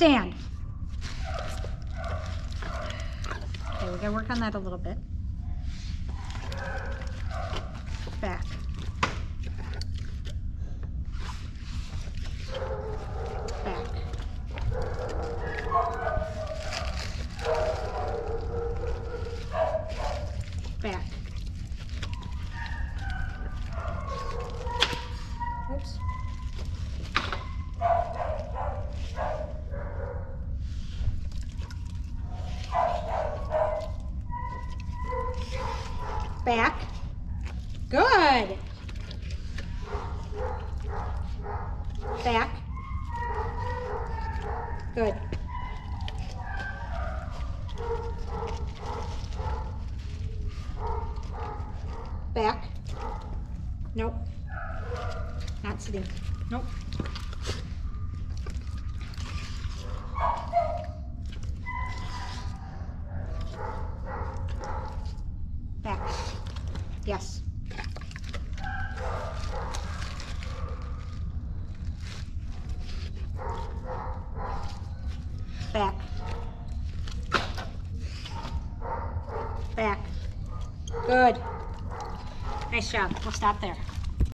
stand. Okay, we gotta work on that a little bit. Back. Back. Back. Back. Good. Back. Good. Back. Nope. Not sitting. Nope. Back. Yes. Back. Back. Good. Nice job. We'll stop there.